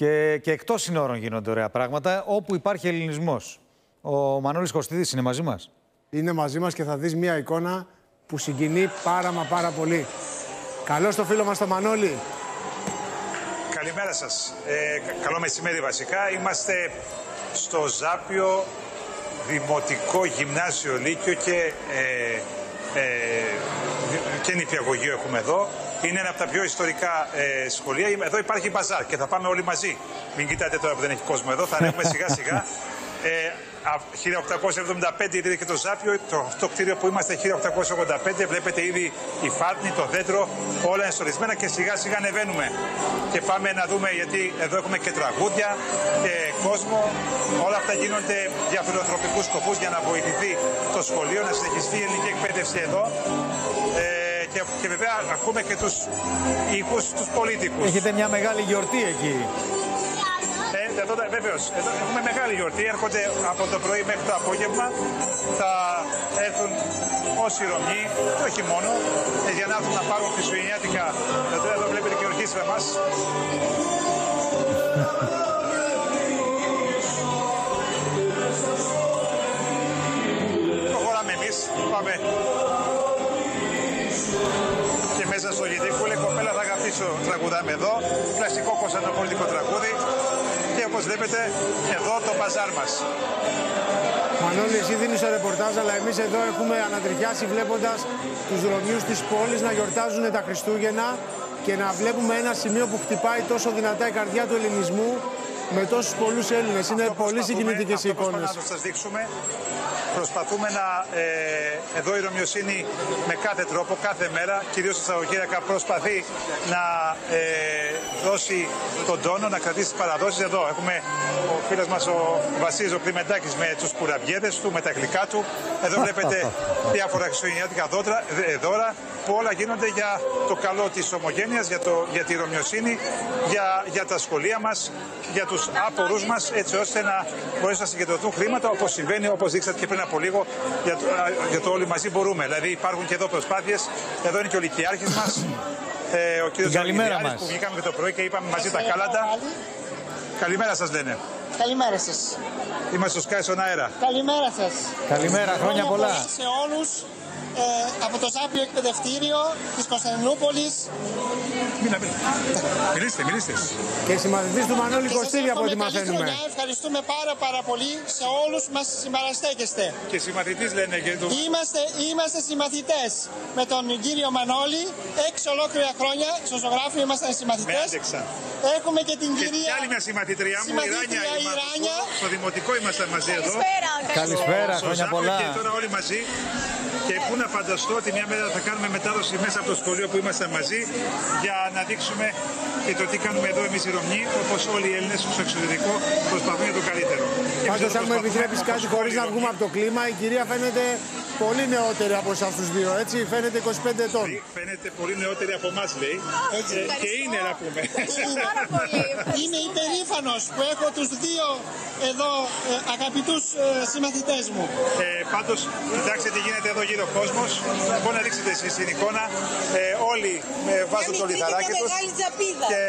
Και, και εκτός συνόρων γίνονται ωραία πράγματα, όπου υπάρχει ελληνισμός. Ο Μανώλης Κωστίδης είναι μαζί μας. Είναι μαζί μας και θα δεις μια εικόνα που συγκινεί πάρα μα πάρα πολύ. Καλώς το φίλο μας το Μανώλη. Καλημέρα σας. Ε, καλό μεσημέρι βασικά. Είμαστε στο Ζάπιο Δημοτικό Γυμνάσιο Λύκειο και, ε, ε, και νηπιαγωγείο έχουμε εδώ. Είναι ένα από τα πιο ιστορικά ε, σχολεία. Εδώ υπάρχει μπαζάρ και θα πάμε όλοι μαζί. Μην κοιτάτε τώρα που δεν έχει κόσμο εδώ, θα ανέβουμε σιγά σιγά. Ε, 1875 είδε και το Ζάπιο, το, αυτό κτίριο που είμαστε 1885. Βλέπετε ήδη η φάτνη, το δέντρο, όλα ενστορισμένα και σιγά σιγά ανεβαίνουμε. Και πάμε να δούμε γιατί εδώ έχουμε και τραγούδια και κόσμο. Όλα αυτά γίνονται για φιλοτροπικούς σκοπούς για να βοηθηθεί το σχολείο, να συνεχιστεί η ελληνική εκπαίδευση εδώ. Ε, και, και βέβαια ακούμε και τους ήχους τους πολίτικους. Έχετε μια μεγάλη γιορτή εκεί. Ε, εδώ, Βεβαίως, εδώ έχουμε μεγάλη γιορτή. Έρχονται από το πρωί μέχρι το απόγευμα. Θα έρθουν όσοι Ρωμιοί, και όχι μόνο, ε, για να έρθουν να πάρουν χριστουγεννιάτικα. Εδώ, εδώ βλέπετε και η ορχήστρα μας. Προχωράμε εμείς. Πάμε. Τραγουδάμε εδώ. Κλασικό κωνσταντοπολιτικό τραγούδι και όπως βλέπετε εδώ το μπαζάρ μας. Μανώλη, εσύ δίνεις το ρεπορτάζ, αλλά εμείς εδώ έχουμε ανατριχιάσει βλέποντας τους Ρωμίους της πόλης να γιορτάζουν τα Χριστούγεννα και να βλέπουμε ένα σημείο που χτυπάει τόσο δυνατά η καρδιά του ελληνισμού με τόσους πολλούς Έλληνες. Είναι πολύ συγκινητικές οι εικόνες. Αυτό να σας δείξουμε. Προσπαθούμε να, ε, εδώ η Ρωμιοσύνη με κάθε τρόπο, κάθε μέρα, κυρίως στα Σαββατοκύριακα, προσπαθεί να ε, δώσει τον τόνο, να κρατήσει τις παραδόσεις. Εδώ έχουμε ο φίλος μας ο Βασίλης ο Κλιμεντάκης με τους κουραβιέδες του, με τα γλυκά του. Εδώ βλέπετε διάφορα χριστουγεννιάτικα δώρα, ε, δώρα που όλα γίνονται για το καλό της ομογένειας, για, το, για τη Ρωμιοσύνη, για, για τα σχολεία μας, για τους άπορους μας, έτσι ώστε να μπορέσουν να συγκεντρωθούν χρήματα, όπως συμβαίνει, όπως δείξατε και πριν από λίγο, για το, για το όλοι μαζί μπορούμε. Δηλαδή υπάρχουν και εδώ προσπάθειες, εδώ είναι και ο Λυκειάρχης μας, ε, ο κύριος καλημέρα Ζαλγιδιάδης, μας. που βγήκαμε και το πρωί και είπαμε μαζί τα κάλαντα. Καλημέρα σας λένε. Καλημέρα σας. Είμαστε στο Sky στον αέρα. Καλημέρα σας. Καλημέρα, χρόνια πολλά. σε όλους ε, από το Ζάπιο Εκπαιδευτήριο της Κωνσταντινούπολης. Μίλα, μίλα. Μιλήστε, μιλήστε. Και συμμαθητής του Μανώλη Και σας Κωστίδη από ό,τι εύχομαι καλή μαθαίνουμε. χρονιά. Ευχαριστούμε πάρα πάρα πολύ σε όλους μας συμπαραστέκεστε. Και συμμαθητής λένε και το... Είμαστε, είμαστε συμμαθητές με τον κύριο Μανώλη. Έξι ολόκληρα χρόνια στο ζωγράφιο ήμασταν Με συμμαθητές. άντεξαν. Έχουμε και την Και κυρία... άλλη μια συμμαθήτριά μου, η Συμμαθήτρια Ράνια. η είμαστε Ράνια. στο- Στο δημοτικό ήμασταν μαζί εδώ. Καλησπέρα, Στο χρόνια Ζάπιο πολλά. Και τώρα όλοι μαζί. Και πού να φανταστώ ότι μια μέρα θα κάνουμε μετάδοση μέσα από το σχολείο που ήμασταν μαζί για να δείξουμε και το τι κάνουμε εδώ εμείς οι Ρωμνοί, όπως όλοι οι Έλληνες στο εξωτερικό προσπαθούν για το καλύτερο. Και εμείς Πάντως, εδώ αν μου προσπαθούμε επιτρέπεις όπως κάτι όλοι χωρίς οι να Ρωμνοί. βγούμε από το κλίμα, η κυρία φαίνεται πολύ νεότερη από εσάς τους δύο, έτσι. Φαίνεται 25 ετών. Φαίνεται πολύ νεότερη από εμάς, λέει. Έτσι. Ε, και είναι, να πούμε. Είμαι υπερήφανος που έχω τους δύο εδώ ε, αγαπητούς ε, συμμαθητές μου. Ε, Πάντως, κοιτάξτε τι γίνεται εδώ γύρω ο κόσμος. Μπορεί να δείξετε εσείς την εικόνα. Ε, όλοι ε, βάζουν το μικρή και λιθαράκι μια τους. μεγάλη τζαπίδα. Και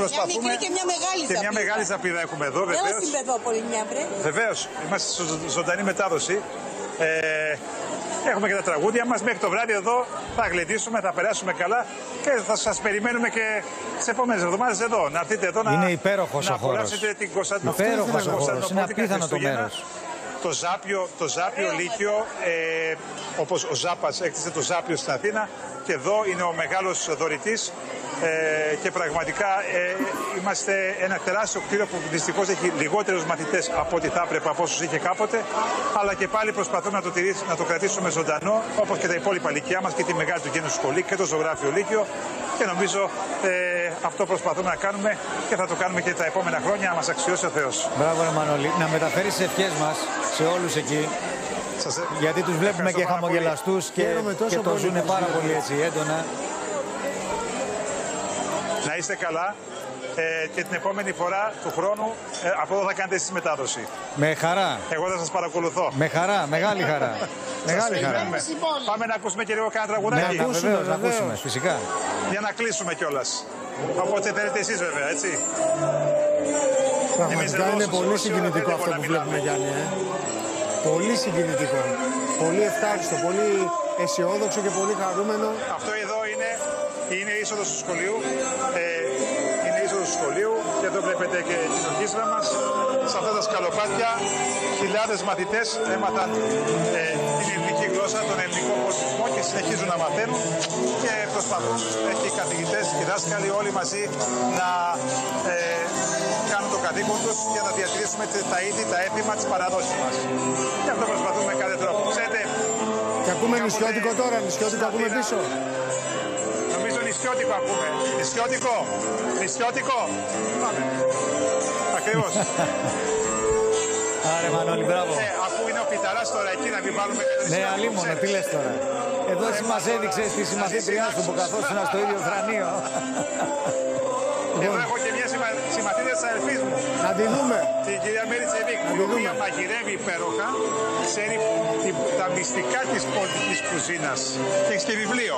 προσπαθούμε. Μια μικρή και μια μεγάλη Και μια τζαπίδα. μεγάλη ζαπίδα έχουμε εδώ, Έλα βεβαίως. στην Πεδόπολη μια βρε. Βεβαίως, είμαστε σε ζω- ζωντανή μετάδοση. Ε, έχουμε και τα τραγούδια μας. Μέχρι το βράδυ εδώ θα γλεντήσουμε, θα περάσουμε καλά και θα σας περιμένουμε και τις επόμενες εβδομάδες εδώ. Να έρθετε εδώ να, Είναι υπέροχος να ο χώρος. απολαύσετε την Κωνσταντινούπολη. Υπέροχος ο την χώρος. Είναι Κωνσταντινοπόλη απίθανο το Χριστούγεννα. μέρος. Το Ζάπιο, το Ζάπιο Λύκειο, ε, όπως ο Ζάπας έκτισε το Ζάπιο στην Αθήνα και εδώ είναι ο μεγάλος δωρητής ε, και πραγματικά ε, είμαστε ένα τεράστιο κτίριο που δυστυχώς έχει λιγότερους μαθητές από ό,τι θα έπρεπε από όσους είχε κάποτε αλλά και πάλι προσπαθούμε να το, τηρήσει, να το κρατήσουμε ζωντανό όπως και τα υπόλοιπα λυκεία μας και τη μεγάλη του γένου σχολή και το ζωγράφιο Λύκειο και νομίζω ε, αυτό προσπαθούμε να κάνουμε και θα το κάνουμε και τα επόμενα χρόνια να μας αξιώσει ο Θεός. Μπράβο, ρε Μανώλη. Να μεταφέρεις τις ευχές μας σε όλους εκεί. Σας... Γιατί τους βλέπουμε Ευχαριστώ και πάρα πολύ. χαμογελαστούς και, Χαίρομαι τόσο και το πολύ ζουν που πάρα σας πολύ έτσι έντονα. Να είστε καλά. Ε, και την επόμενη φορά του χρόνου ε, από εδώ θα κάνετε εσείς μετάδοση. Με χαρά. Εγώ θα σας παρακολουθώ. Με χαρά, μεγάλη χαρά. μεγάλη χαρά. Περιμένουμε. Στην πόλη. Πάμε να ακούσουμε και λίγο κάνα Ναι, τραγουδάκι. να, ακούσουμε, βεβαίως, να βεβαίως. ακούσουμε, φυσικά. Για να κλείσουμε κιόλας. Οπότε θέλετε εσείς βέβαια, έτσι. Πραγματικά εδώ είναι στο πολύ Σώσιο συγκινητικό δεν αυτό μπορούμε που να βλέπουμε, μιλάμε. Γιάννη. Ε. Πολύ συγκινητικό. Πολύ ευχάριστο, πολύ αισιόδοξο και πολύ χαρούμενο. Αυτό εδώ είναι, είναι η είσοδος του σχολείου. Ε, είναι η είσοδος του σχολείου και εδώ βλέπετε και την ορχήστρα μας. Σε αυτά τα σκαλοπάτια χιλιάδες μαθητές έμαθαν ε, την ελληνική γλώσσα, τον ελληνικό πολιτισμό και συνεχίζουν να μαθαίνουν και προσπαθούν ε, και οι καθηγητές, οι δάσκαλοι όλοι μαζί να ε, κάνουν το καθήκον τους για να διατηρήσουμε τα είδη, τα έθιμα της παραδόσης μας. Και αυτό προσπαθούμε με κάθε τρόπο. Ξέρετε, Και ακούμε Κάποτε νησιώτικο τώρα, νησιώτικο στην ακούμε Αθήνα. πίσω. Νομίζω νησιώτικο ακούμε. Νησιώτικο. Νησιώτικο. Πάμε. Ακριβώς. Άρε Μανώλη, μπράβο. ε, αφού είναι ο Πιταράς τώρα εκεί να μην βάλουμε και το Ναι, νησιώτικο, αλίμονο, ξέρεις. τι λες τώρα. Εδώ εσύ μας έδειξες τη συμμαθήτριά σου που καθόσουν στο ίδιο θρανείο. Εδώ έχω και μια σημα... συμμαθήτρια της αδερφής μου, Να τη δούμε. την κυρία Μέρη Τσεβίκ, η τη οποία δούμε. μαγειρεύει υπέροχα, ξέρει τη- τα μυστικά της πολιτικής κουζίνας. Και έχεις και βιβλίο.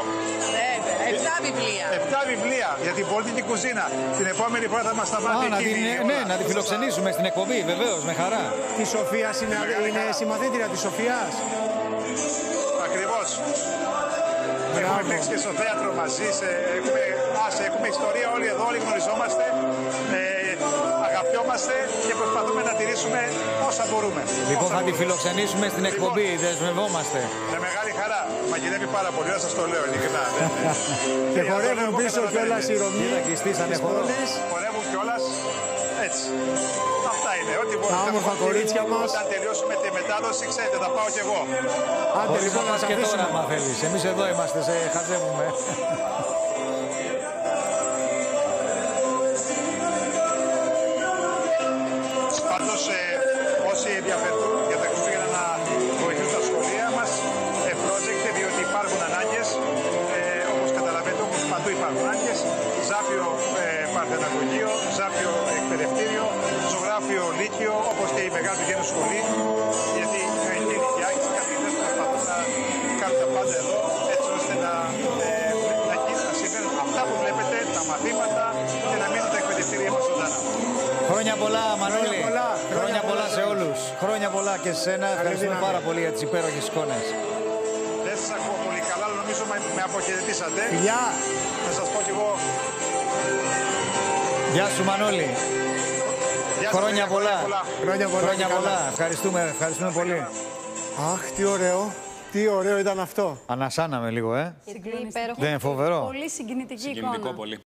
Βέβαια, επτά βιβλία. Επτά βιβλία για την πολιτική κουζίνα. Την επόμενη φορά θα μας τα Α, βάλει να εκεί. την, η ναι, ώρα. να τη φιλοξενήσουμε στην εκπομπή, βεβαίως, με χαρά. Τη Σοφία είναι, είναι συμμαθήτρια της Σοφίας. Ακριβώς. Έχουμε Μπράβο. παίξει και στο θέατρο μαζί, σε, έχουμε, άσε, έχουμε ιστορία όλοι εδώ, όλοι γνωριζόμαστε, προσπαθούμε να τηρήσουμε όσα μπορούμε. Λοιπόν, Όσα θα τη μπορούμε. φιλοξενήσουμε στην εκπομπή, δεσμευόμαστε. Με μεγάλη χαρά. Μαγειρεύει πάρα πολύ, να σας το λέω ειλικρινά. Δεν- Και Ε, το χορεύουν λέω, πίσω καταλαβαίνετε. κιόλας οι Ρωμοί. Κοίτα και στήσανε της χορό. πόλης. Χορεύουν κιόλας. Έτσι. Αυτά είναι. Ό,τι μπορούμε. Τα όμορφα κορίτσια μας. Όταν τελειώσουμε τη μετάδοση, ξέρετε, θα πάω κι εγώ. Άντε Μπορείς λοιπόν να να πας σε και τώρα, αφήσουμε. άμα θέλεις. Εμείς εδώ είμαστε, σε χαζεύουμε. ε, παρθεναγωγείο, ζάπιο εκπαιδευτήριο, ζωγράφιο λύκειο, όπως και η μεγάλη γέννη σχολή. Γιατί ε, και οι ηλικιάκοι, οι καθηγητέ προσπαθούν να κάνουν τα πάντα εδώ, έτσι ώστε να, ε, να, γίνουν, να συμβαίνουν αυτά που βλέπετε, τα μαθήματα και να μείνουν τα εκπαιδευτήρια μας ζωντανά. Χρόνια πολλά, Μανώλη. πολλά, Χρόνια χρόνια πολλά πολλά σε σε όλους. Χρόνια πολλά και σε σένα. Ευχαριστούμε δύναμη. πάρα πολύ για τις υπέροχες εικόνες. Δεν σας ακούω πολύ καλά, αλλά νομίζω με, με αποχαιρετήσατε. Φιλιά. Να σας πω κι εγώ Γεια σου, Μανώλη. γεια σας, Χρόνια παιδιά, πολλά. Χρόνια πολλά. Χρόνια και καλά. πολλά. Ευχαριστούμε, ευχαριστούμε πολύ. Αχ, τι ωραίο. Τι ωραίο ήταν αυτό. Ανασάναμε λίγο, ε. Συγκλονιστική. Δεν είναι φοβερό. Πολύ συγκινητική Συγκινητικό εικόνα. πολύ.